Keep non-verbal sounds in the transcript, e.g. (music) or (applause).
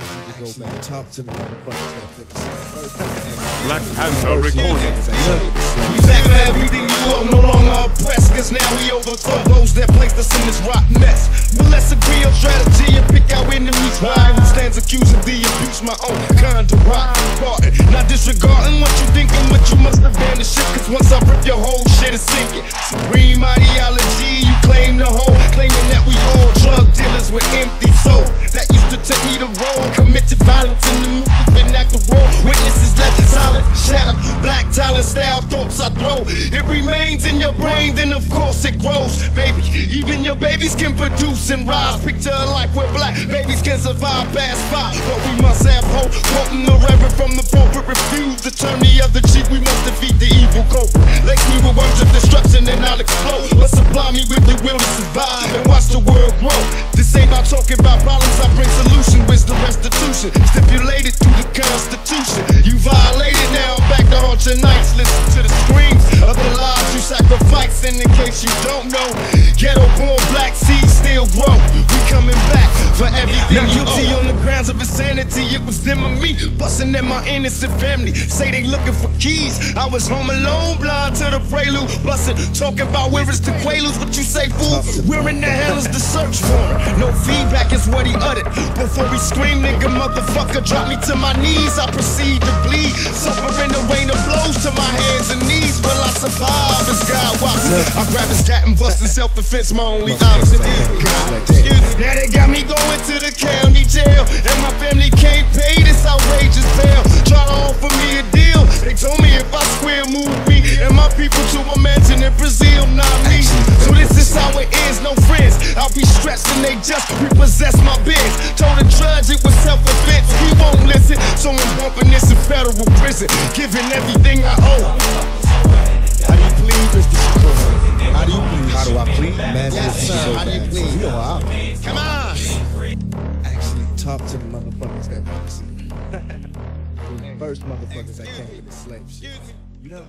and talk to motherfuckers Black Panther recording. We back for everything you owe, no longer oppressed. Cause now we overthrow those that placed us in this rock mess. But let's agree on strategy and pick our enemies. Why? Who stands accusing the abuse? My own kind of rock. Barton. Not disregarding what you thinking, what you must have been the shit. Cause once I rip your whole shit is sinking. Supreme ideology, you claim the whole. Committed violence in the movement, act the role. Witnesses left silent, shadow. Black talent style thoughts I throw. It remains in your brain, then of course it grows. Baby, even your babies can produce and rise. Picture a life where black babies can survive past five. But we must have hope. Quoting the reverend from the pulpit, refuse to turn the other cheek. We must defeat the evil culprit. Lace me with words of destruction and I'll explode. But supply me with the will to survive and watch the world grow. This ain't about talking about problems, I bring solution, wisdom, restitution. Stipulated through the Constitution. You violated now, I'm back to haunt your nights. Listen to the screams of the lives you sacrifice. And in case you don't know, ghetto born of. It was them and me, busting at my innocent family. Say they looking for keys. I was home alone, blind to the prelude. Busting, talking about where is the quaaludes. What you say, fool? Where in the hell is the search warrant? No feedback is what he uttered. Before he screamed, nigga, motherfucker, drop me to my knees. I proceed to bleed. Suffering the rain of blows to my hands and knees. Will I survive as God watches? I grab his cat and bust in self defense. My only option is God. Excuse me. Now they got me people to a mansion in Brazil, not me. So this is how it is, no friends. I'll be stressed and they just repossess my biz. Told the judge it was self-defense. He won't listen. So I'm bumping this in federal prison, giving everything I owe. How do you plead, Mr. Shakur? How do you plead? How do I plead? Man, Yes, sir. so How do you plead? You know how I Come on. actually talk to the motherfuckers that fix it. (laughs) the first motherfuckers that came with the slave shit. You know?